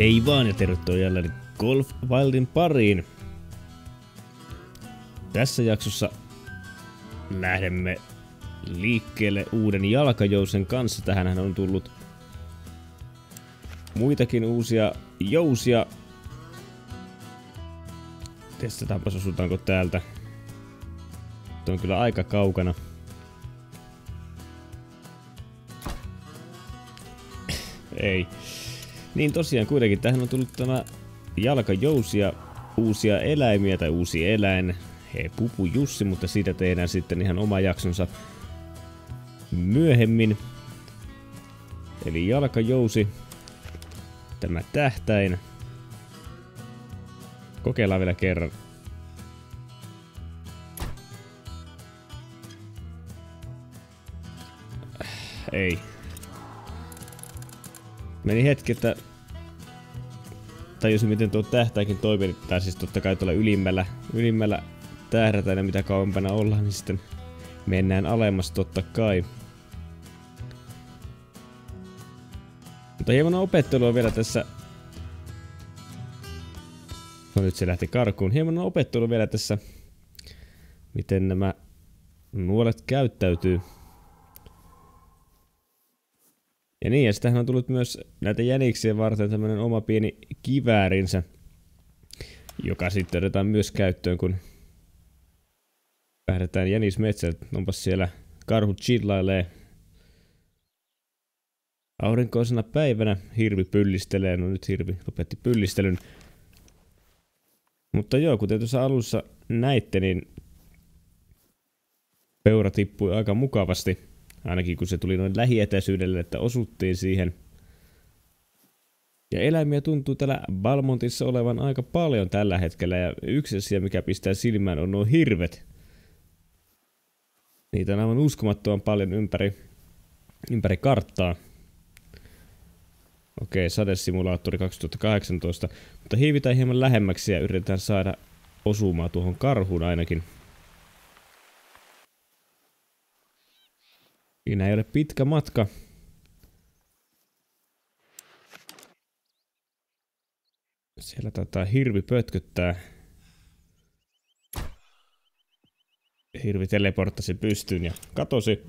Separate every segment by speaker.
Speaker 1: Hei vaan ja tervetuloa jälleen Golf Wildin pariin. Tässä jaksossa lähdemme liikkeelle uuden jalkajousen kanssa. Tähän on tullut muitakin uusia jousia. Testataanpas osutaanko täältä. Tuo on kyllä aika kaukana. Ei. Niin tosiaan kuitenkin tähän on tullut tämä jalkajousia, uusia eläimiä tai uusi eläin. He Pupu Jussi, mutta siitä tehdään sitten ihan oma jaksonsa myöhemmin. Eli jalkajousi, tämä tähtäin. Kokeillaan vielä kerran. Ei. Meni hetki, että tajusin miten tuo tähtäinkin toimii. Tai siis totta kai tuolla ylimmällä, ylimmällä tähdätään ja mitä kauempana ollaan, niin sitten mennään alemmas totta kai. Mutta hieman opettelua vielä tässä. No nyt se lähti karkuun. Hieman opettelua vielä tässä, miten nämä nuolet käyttäytyy. Ja niin, ja sitähän on tullut myös näitä jäniksiä varten tämmönen oma pieni kiväärinsä, joka sitten otetaan myös käyttöön, kun lähdetään jänismetsälle. Onpas siellä karhu chillailee aurinkoisena päivänä. Hirvi pyllistelee, no nyt hirvi lopetti pyllistelyn. Mutta joo, kuten tuossa alussa näitte, niin peura tippui aika mukavasti Ainakin kun se tuli noin lähietäisyydelle, että osuttiin siihen. Ja eläimiä tuntuu täällä Balmontissa olevan aika paljon tällä hetkellä ja yksi asia mikä pistää silmään on nuo hirvet. Niitä on aivan uskomattoman paljon ympäri, ympäri karttaa. Okei, sadesimulaattori 2018. Mutta hiivitään hieman lähemmäksi ja yritetään saada osumaan tuohon karhuun ainakin. Siinä ei ole pitkä matka. Siellä taitaa hirvi pötköttää. Hirvi teleporttasi pystyyn ja katosi.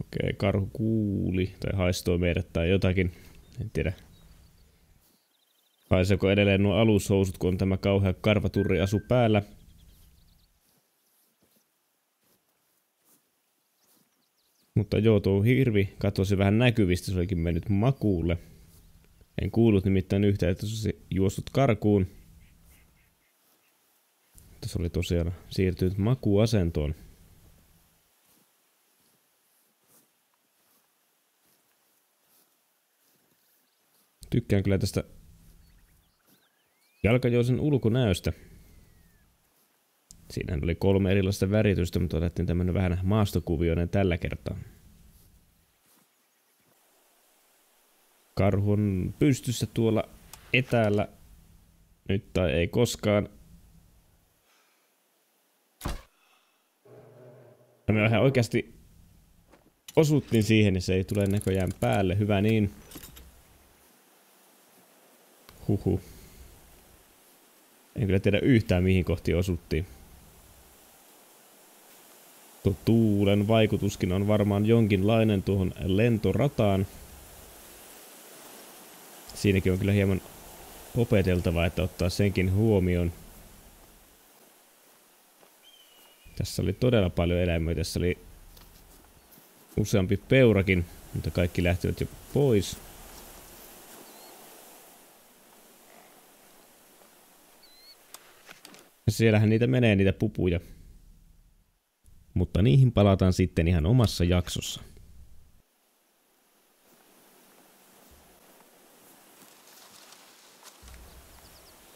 Speaker 1: Okei, karhu kuuli tai haistoi meidät tai jotakin. En tiedä. Haiseeko edelleen nuo alushousut, kun on tämä kauhea karvaturri asu päällä. Mutta joo, tuo hirvi katosi vähän näkyvistä, se olikin mennyt makuulle. En kuullut nimittäin yhtään, että se olisi juossut karkuun. Tässä oli tosiaan siirtynyt makuasentoon. Tykkään kyllä tästä jalkajousen ulkonäöstä. Siinähän oli kolme erilaista väritystä, mutta otettiin tämmönen vähän maastokuvioinen tällä kertaa. Karhu on pystyssä tuolla etäällä nyt tai ei koskaan. Ja me ihan oikeasti osuttiin siihen, niin se ei tule näköjään päälle. Hyvä niin. Huhu. En kyllä tiedä yhtään mihin kohti osuttiin. Tuo tuulen vaikutuskin on varmaan jonkinlainen tuohon lentorataan. Siinäkin on kyllä hieman opeteltavaa, että ottaa senkin huomioon. Tässä oli todella paljon eläimiä. Tässä oli useampi peurakin, mutta kaikki lähtivät jo pois. Siellähän niitä menee, niitä pupuja. Mutta niihin palataan sitten ihan omassa jaksossa.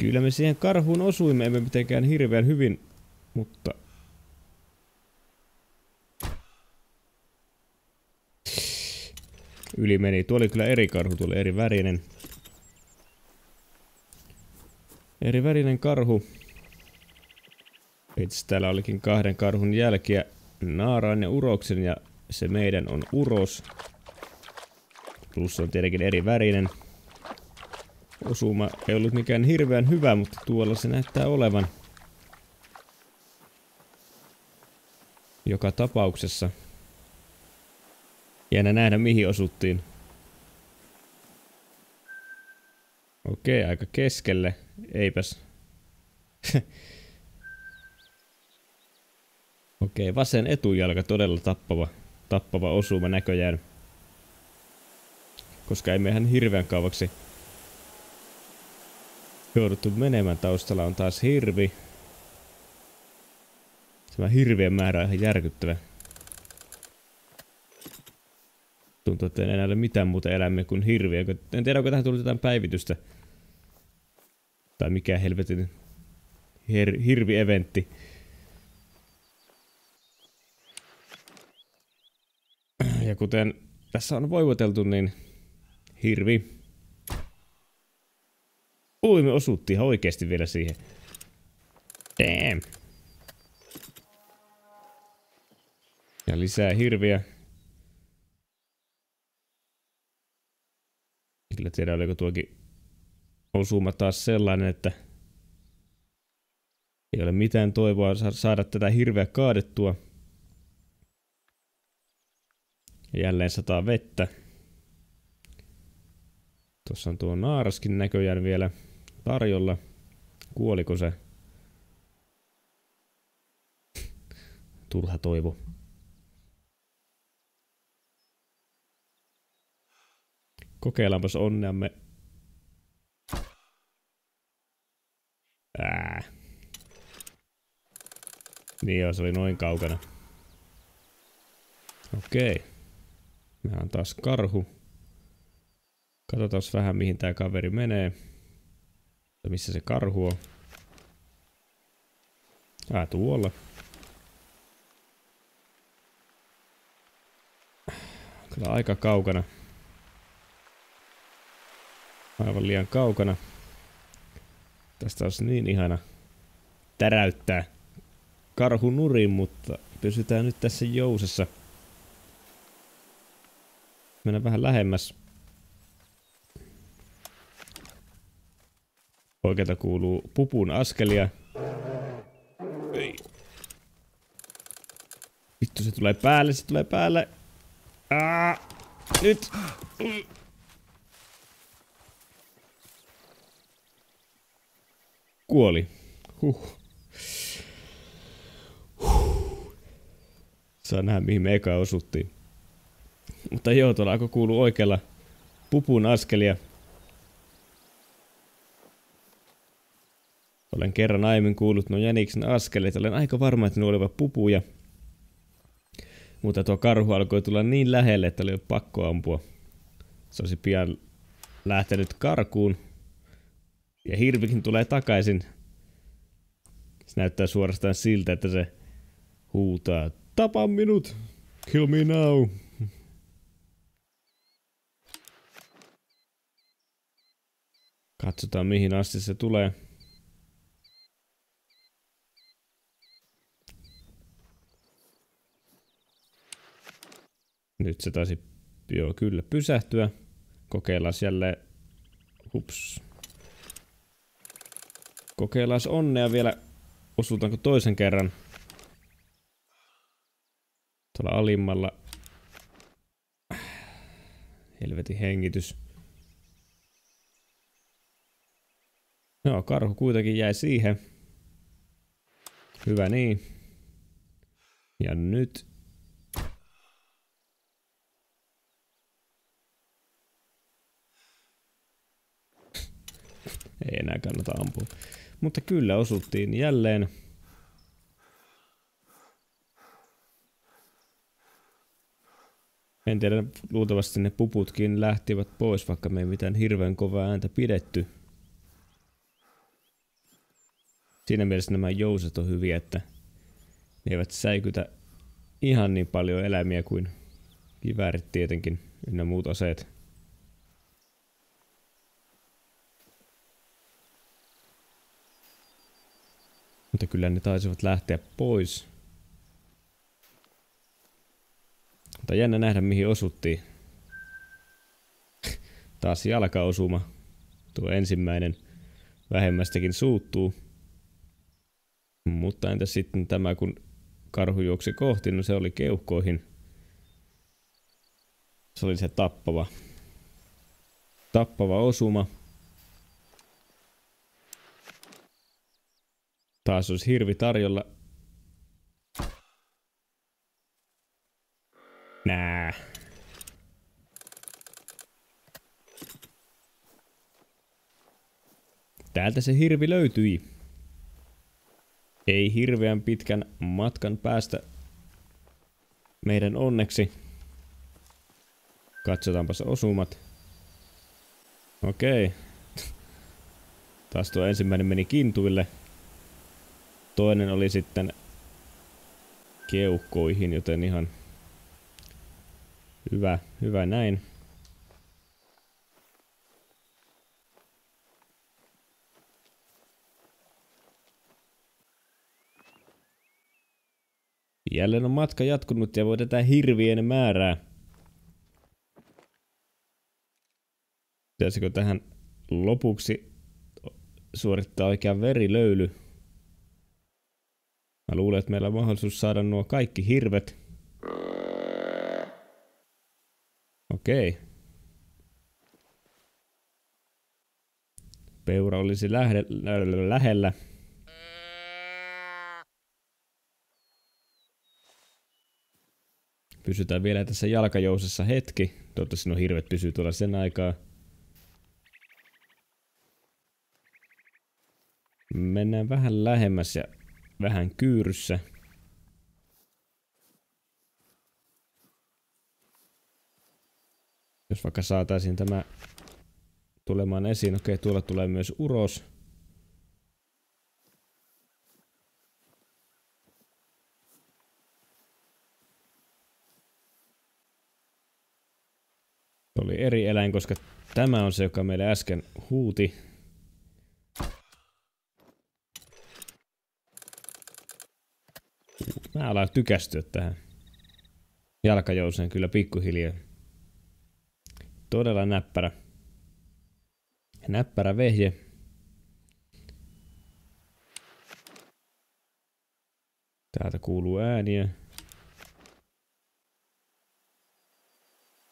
Speaker 1: Kyllä me siihen karhuun osuimme, emme mitenkään hirveän hyvin, mutta... Yli meni. Tuo oli kyllä eri karhu, tuo oli eri värinen. Eri värinen karhu. Itse täällä olikin kahden karhun jälkiä. Naaraan ja uroksen ja se meidän on uros. Plus on tietenkin eri värinen. Osuma ei ollut mikään hirveän hyvä, mutta tuolla se näyttää olevan. Joka tapauksessa. Jännä nähdä mihin osuttiin. Okei, aika keskelle. Eipäs. Okei, vasen etujalka todella tappava, tappava osuma näköjään. Koska ei mehän hirveän kauaksi jouduttu menemään. Taustalla on taas hirvi. Tämä hirvien määrä on ihan järkyttävä. Tuntuu, että ei enää ole mitään muuta eläimiä kuin hirviä. En tiedä, onko tähän tullut jotain päivitystä. Tai mikä helvetin hirvi-eventti. Ja kuten tässä on voivoteltu, niin hirvi. Ui, me osuttiin ihan oikeesti vielä siihen. Damn. Ja lisää hirviä. Kyllä tiedä, oliko tuokin osuma taas sellainen, että ei ole mitään toivoa saada tätä hirveä kaadettua. Jälleen sataa vettä. Tuossa on tuo naaraskin näköjään vielä tarjolla. Kuoliko se? Turha toivo. Kokeillaanpas onneamme. Ää. Niin joo, se oli noin kaukana. Okei. Mehän on taas karhu. Katsotaan vähän mihin tää kaveri menee. Missä se karhu on. Ää, tuolla. Kyllä aika kaukana. Aivan liian kaukana. Tästä olisi niin ihana täräyttää karhu nurin, mutta pysytään nyt tässä jousessa. Mennään vähän lähemmäs. Oikealta kuuluu pupun askelia. Ei. Vittu se tulee päälle, se tulee päälle. Aa, nyt. Kuoli. Huh. huh. Saa nähdä mihin me eka osuttiin. Mutta joo, tuolla alkoi kuuluu oikealla pupun askelia. Olen kerran aiemmin kuullut nuo jäniksen askeleet. Olen aika varma, että ne olivat pupuja. Mutta tuo karhu alkoi tulla niin lähelle, että oli pakko ampua. Se olisi pian lähtenyt karkuun. Ja hirvikin tulee takaisin. Se näyttää suorastaan siltä, että se huutaa, tapa minut, kill me now. Katsotaan mihin asti se tulee. Nyt se taisi joo kyllä pysähtyä. Kokeillaan jälleen. Hups. Kokeillaan onnea vielä. Osutaanko toisen kerran? Tuolla alimmalla. Helvetin hengitys. Joo, karhu kuitenkin jäi siihen. Hyvä niin. Ja nyt... Ei enää kannata ampua. Mutta kyllä osuttiin jälleen. En tiedä, luultavasti ne puputkin lähtivät pois, vaikka me ei mitään hirveän kovaa ääntä pidetty. siinä mielessä nämä jouset on hyviä, että ne eivät säikytä ihan niin paljon eläimiä kuin kiväärit tietenkin ynnä muut aseet. Mutta kyllä ne taisivat lähteä pois. Mutta jännä nähdä mihin osuttiin. Taas jalkaosuma. Tuo ensimmäinen vähemmästäkin suuttuu. Mutta entä sitten tämä, kun karhu juoksi kohti, no se oli keuhkoihin. Se oli se tappava. Tappava osuma. Taas olisi hirvi tarjolla. Nää. Täältä se hirvi löytyi. Ei hirveän pitkän matkan päästä meidän onneksi. Katsotaanpas osumat. Okei. Taas tuo ensimmäinen meni kintuille. Toinen oli sitten keuhkoihin, joten ihan hyvä, hyvä näin. Jälleen on matka jatkunut ja voitetaan hirvien määrää. Pitäisikö tähän lopuksi suorittaa oikein verilöyly? Mä luulen, että meillä on mahdollisuus saada nuo kaikki hirvet. Okei. Peura olisi lähe, lähellä. Pysytään vielä tässä jalkajousessa hetki. Toivottavasti nuo hirvet pysyy tuolla sen aikaa. Mennään vähän lähemmäs ja vähän kyyryssä. Jos vaikka saataisiin tämä tulemaan esiin. Okei, tuolla tulee myös uros. oli eri eläin, koska tämä on se, joka meille äsken huuti. Mä alan tykästyä tähän jalkajouseen kyllä pikkuhiljaa. Todella näppärä. Näppärä vehje. Täältä kuuluu ääniä.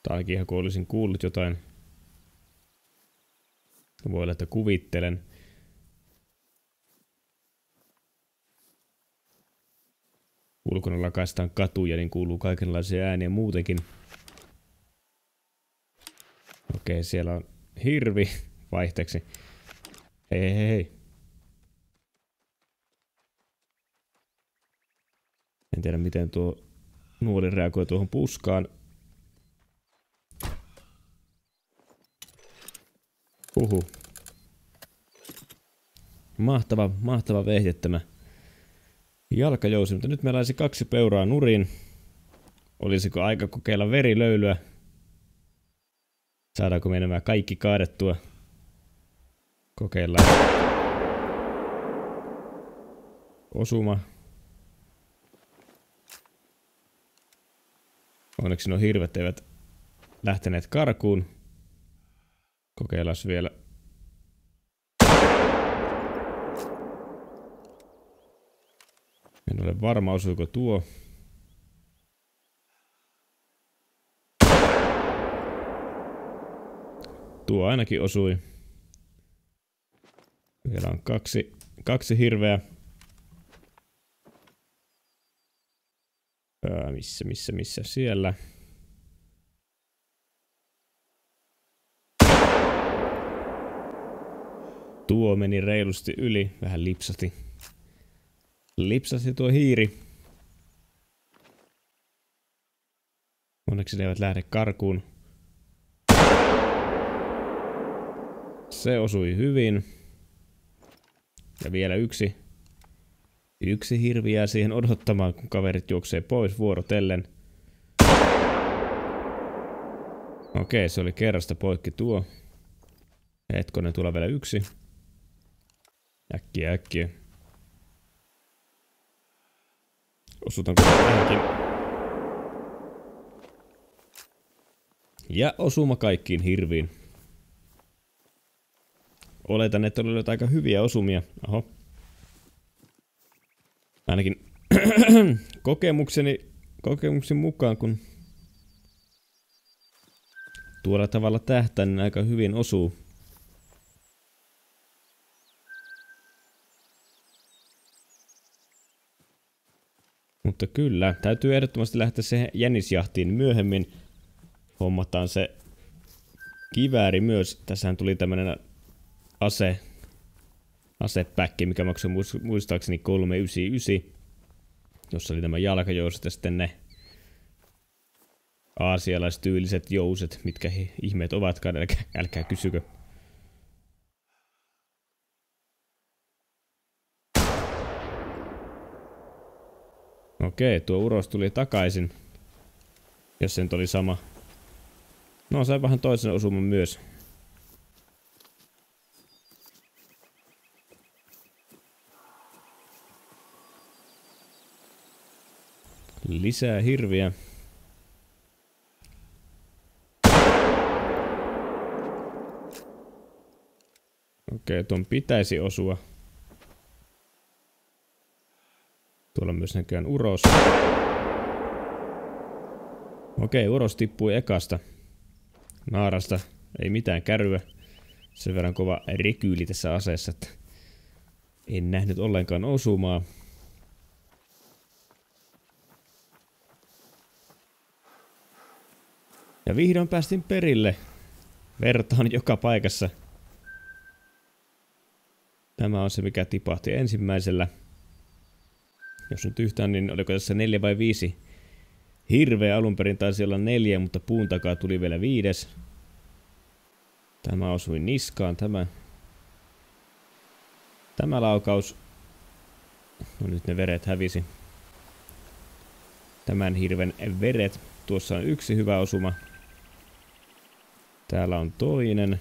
Speaker 1: Tai ihan kun olisin kuullut jotain. Voi olla, että kuvittelen. Ulkona lakaistaan katuja, niin kuuluu kaikenlaisia ääniä muutenkin. Okei, siellä on hirvi vaihteeksi. Hei, hei, hei. En tiedä, miten tuo nuoli reagoi tuohon puskaan. Uhu. Mahtava, mahtava vehje tämä jalkajousi, mutta nyt meillä olisi kaksi peuraa nurin. Olisiko aika kokeilla verilöylyä? Saadaanko me kaikki kaadettua? Kokeillaan. Osuma. Onneksi nuo hirvet eivät lähteneet karkuun. Kokeillaan vielä. En ole varma, osuiko tuo. Tuo ainakin osui. Vielä on kaksi, kaksi hirveä. Ää, missä, missä, missä siellä. Tuo meni reilusti yli, vähän lipsati. Lipsasi tuo hiiri. Onneksi ne eivät lähde karkuun. Se osui hyvin. Ja vielä yksi. Yksi hirvi jää siihen odottamaan, kun kaverit juoksee pois vuorotellen. Okei, se oli kerrasta poikki tuo. Hetkonen, tulee vielä yksi. Äkkiä, äkkiä. Osutaanko tähänkin? Ja osuma kaikkiin hirviin. oletan, että oli aika hyviä osumia. Oho. Ainakin kokemukseni, kokemuksen mukaan, kun tuolla tavalla tähtää, niin aika hyvin osuu. Mutta kyllä, täytyy ehdottomasti lähteä se jänisjahtiin myöhemmin. Hommataan se kivääri myös. Tässähän tuli tämmönen ase, asepäkki, mikä maksoi muistaakseni 399. Jossa oli tämä jalkajouset ja sitten ne aasialaistyyliset jouset, mitkä ihmeet ovatkaan, älkää, älkää kysykö. Okei, tuo uros tuli takaisin. Jos sen oli sama. No, sai vähän toisen osuman myös. Lisää hirviä. Okei, tuon pitäisi osua. Tuolla on myös näköjään uros. Okei, uros tippui ekasta. Naarasta ei mitään kärryä. Sen verran kova rekyyli tässä aseessa, että en nähnyt ollenkaan osumaa. Ja vihdoin päästin perille. Vertaan joka paikassa. Tämä on se, mikä tipahti ensimmäisellä. Jos nyt yhtään, niin oliko tässä neljä vai viisi? Hirveä alun perin taisi olla neljä, mutta puun takaa tuli vielä viides. Tämä osui niskaan, tämä. Tämä laukaus. No nyt ne veret hävisi. Tämän hirven veret. Tuossa on yksi hyvä osuma. Täällä on toinen.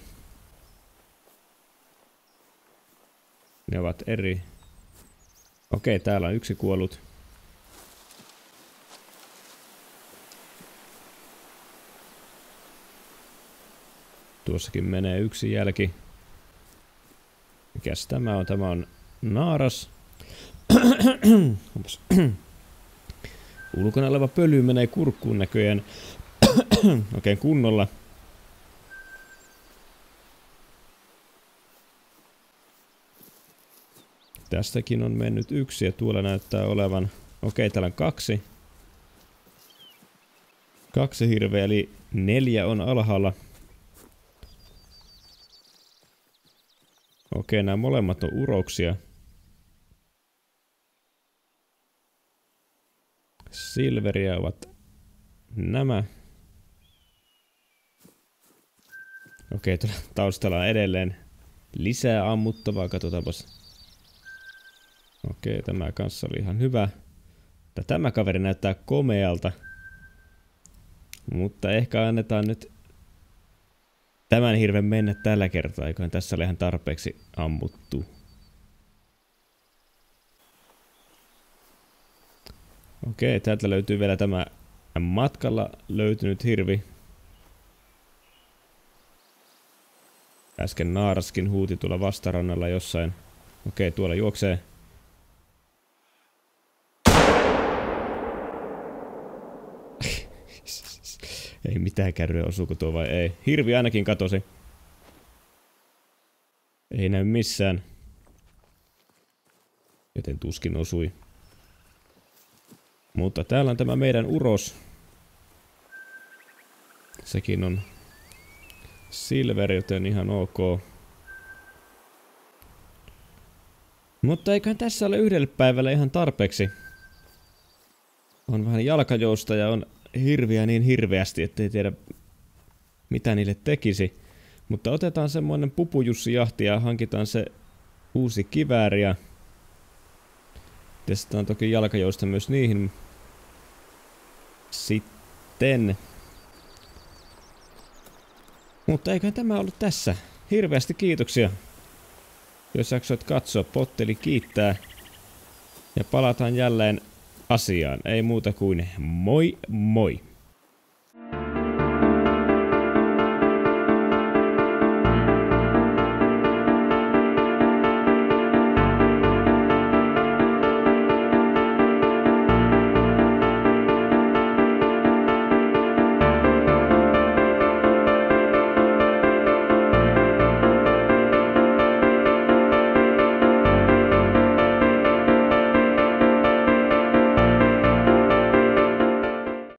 Speaker 1: Ne ovat eri Okei, täällä on yksi kuollut. Tuossakin menee yksi jälki. Mikäs tämä on? Tämä on naaras. Ulkona oleva pöly menee kurkkuun näköjään oikein kunnolla. Tästäkin on mennyt yksi ja tuolla näyttää olevan... Okei, täällä on kaksi. Kaksi hirveä, eli neljä on alhaalla. Okei, nämä molemmat on uroksia. Silveria ovat nämä. Okei, tuolla taustalla on edelleen lisää ammuttavaa. Katsotaanpas. Okei, tämä kanssa oli ihan hyvä. Tämä kaveri näyttää komealta. Mutta ehkä annetaan nyt tämän hirven mennä tällä kertaa, eiköhän tässä oli ihan tarpeeksi ammuttu. Okei, täältä löytyy vielä tämä matkalla löytynyt hirvi. Äsken naaraskin huuti tuolla vastarannalla jossain. Okei, tuolla juoksee Ei mitään kärryä osuuko tuo vai ei. Hirvi ainakin katosi. Ei näy missään. Joten tuskin osui. Mutta täällä on tämä meidän uros. Sekin on silver, joten ihan ok. Mutta eiköhän tässä ole yhdelle päivälle ihan tarpeeksi. On vähän jalkajousta ja on hirviä niin hirveästi, ettei tiedä mitä niille tekisi. Mutta otetaan semmoinen pupujussi jahti ja hankitaan se uusi kivääri ja testataan toki jalkajousta myös niihin. Sitten. Mutta eiköhän tämä ollut tässä. Hirveästi kiitoksia. Jos jaksoit katsoa, potteli kiittää. Ja palataan jälleen asiaan. Ei muuta kuin moi moi!